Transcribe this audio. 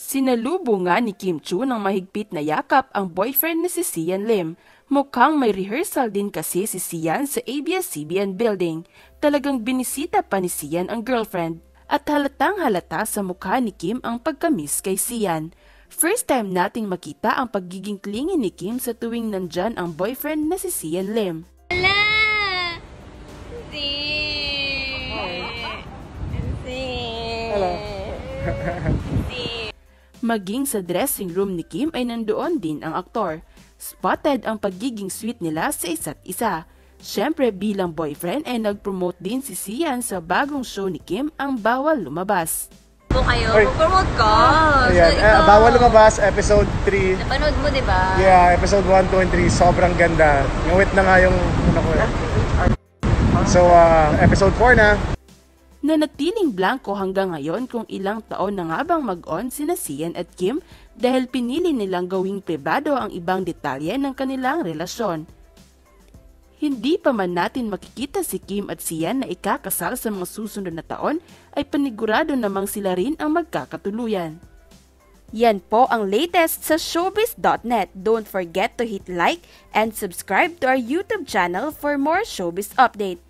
Sinalubong nga ni Kim Chu ng mahigpit na yakap ang boyfriend na si Sian Lim. Mukhang may rehearsal din kasi si Sian sa ABS-CBN building. Talagang binisita pa ni Sian ang girlfriend at halatang halata sa mukha ni Kim ang pagkamis kay Sian. First time nating makita ang pagiging clingy ni Kim sa tuwing nandyan ang boyfriend na si Sian Lim. Hala! Si... Si... Hello. Si... Maging sa dressing room ni Kim ay nandoon din ang aktor. Spotted ang pagiging sweet nila sa isa't isa. Siyempre bilang boyfriend ay nag-promote din si Sian sa bagong show ni Kim ang Bawal Lumabas. Po kayo, Oy. mag-promote ka. Ayan, So, eh, ikaw, bawal lumabas, episode 3. Napanood mo, di ba? Yeah, episode 1, 2, and 3, sobrang ganda. Ngawit na nga yung ano ko eh. So, uh, episode 4 na. Nanatiling blanco hanggang ngayon kung ilang taon na nga bang mag-on sina Sian at Kim dahil pinili nilang gawing pribado ang ibang detalye ng kanilang relasyon. Hindi pa man natin makikita si Kim at Sian na ikakasal sa mga susunod na taon ay panigurado namang sila rin ang magkakatuluyan. Yan po ang latest sa showbiz.net. Don't forget to hit like and subscribe to our YouTube channel for more showbiz update.